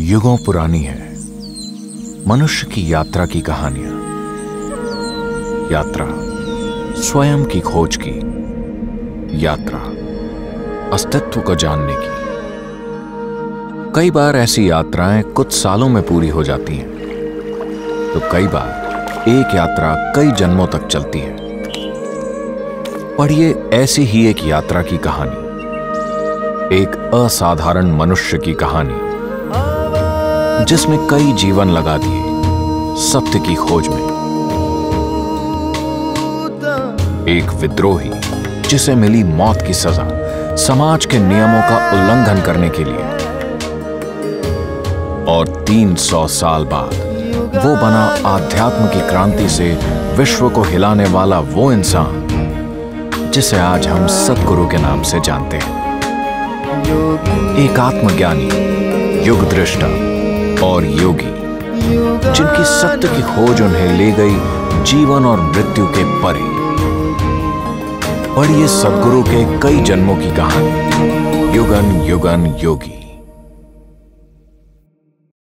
युगों पुरानी है। मनुष्य की यात्रा की कहानियाँ। यात्रा, स्वयं की खोज की। यात्रा, अस्तित्व को जानने की। कई बार ऐसी यात्राएँ कुछ सालों में पूरी हो जाती हैं। तो कई बार एक यात्रा कई जन्मों तक चलती है। पढ़िए ऐसी ही एक यात्रा की कहानी। एक असाधारण मनुष्य की कहानी। जिसने कई जीवन लगा दिए सत्य की खोज में। एक विद्रोही, जिसे मिली मौत की सजा, समाज के नियमों का उल्लंघन करने के लिए। और 300 साल बाद, वो बना आध्यात्म की क्रांति से विश्व को हिलाने वाला वो इंसान, जिसे आज हम सदगुरु के नाम से जानते हैं। एक आत्मज्ञानी युग दृष्टा और योगी, जिनकी सत्य की खोज उन्हें ले गई जीवन और मृत्यु के परे। पढ़िए सदगुरु के कई जन्मों की कहानी। युगन युगन, योगी।